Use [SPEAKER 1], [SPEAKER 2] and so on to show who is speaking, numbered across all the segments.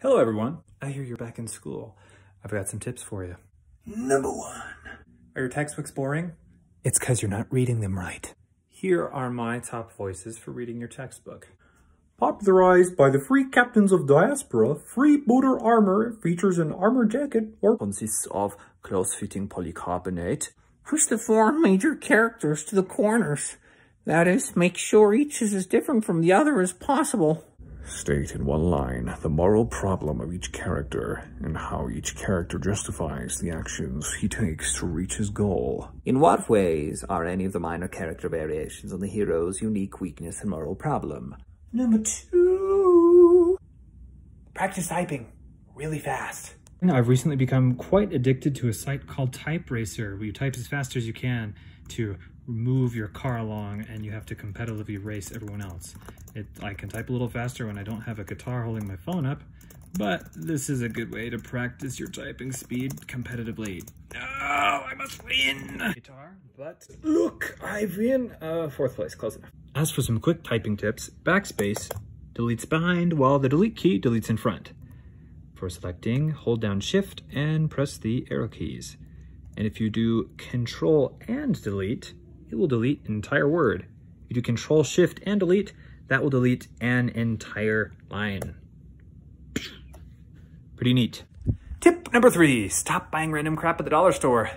[SPEAKER 1] Hello everyone, I hear you're back in school. I've got some tips for you.
[SPEAKER 2] Number one.
[SPEAKER 1] Are your textbooks boring? It's because you're not reading them right. Here are my top voices for reading your textbook.
[SPEAKER 2] Popularized by the Free Captains of Diaspora, free Freebooter Armor features an armor jacket or
[SPEAKER 3] consists of close-fitting polycarbonate.
[SPEAKER 4] Push the four major characters to the corners. That is, make sure each is as different from the other as possible.
[SPEAKER 5] State in one line the moral problem of each character and how each character justifies the actions he takes to reach his goal.
[SPEAKER 3] In what ways are any of the minor character variations on the hero's unique weakness and moral problem?
[SPEAKER 1] Number two. Practice typing really fast.
[SPEAKER 6] I've recently become quite addicted to a site called Type Racer, where you type as fast as you can to move your car along and you have to competitively race everyone else. It, I can type a little faster when I don't have a guitar holding my phone up, but this is a good way to practice your typing speed competitively. No, I must win! Guitar, but look, I've win! Uh, fourth place, close enough. As for some quick typing tips, backspace deletes behind while the delete key deletes in front. For selecting, hold down shift and press the arrow keys. And if you do control and delete, it will delete an entire word. If you do control shift and delete, that will delete an entire line. Pretty neat.
[SPEAKER 1] Tip number three, stop buying random crap at the dollar store.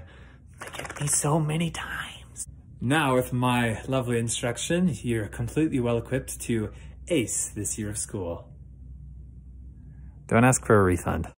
[SPEAKER 1] They get me so many times. Now with my lovely instruction, you're completely well equipped to ace this year of school. Don't ask for a refund.